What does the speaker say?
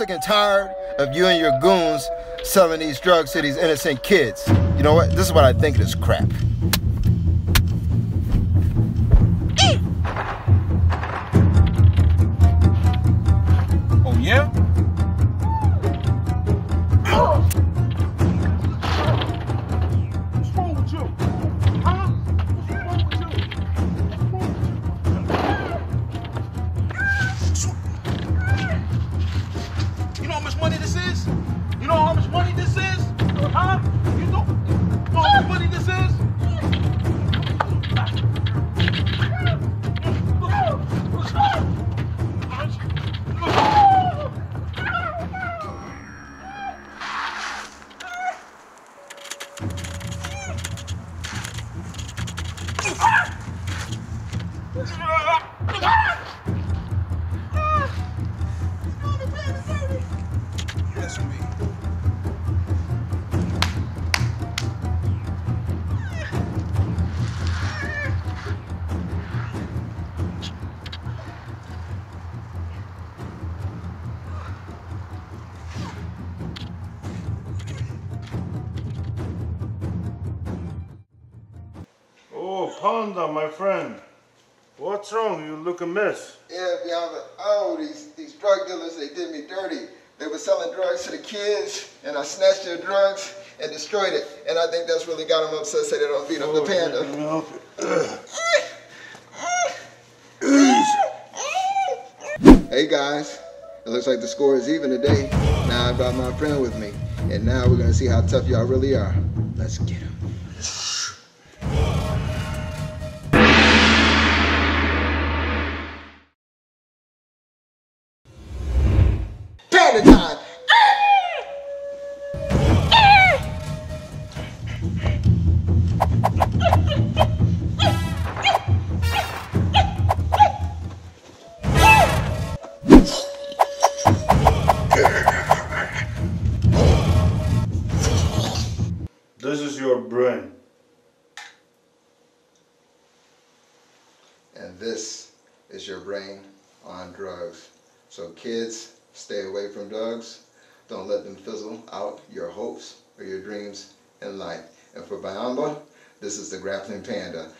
sick and tired of you and your goons selling these drugs to these innocent kids. You know what? This is what I think this crap. Yes, Panda, my friend. What's wrong? You look a mess. Yeah, Byamba. Oh, these, these drug dealers, they did me dirty. They were selling drugs to the kids, and I snatched their drugs and destroyed it. And I think that's really got them upset, so they don't beat up the panda. let me help you. Hey guys, it looks like the score is even today. Now I brought my friend with me, and now we're gonna see how tough y'all really are. Let's get him. Panda time! This is your brain. And this is your brain on drugs. So kids, stay away from drugs. Don't let them fizzle out your hopes or your dreams in life. And for Byamba, this is the Grappling Panda.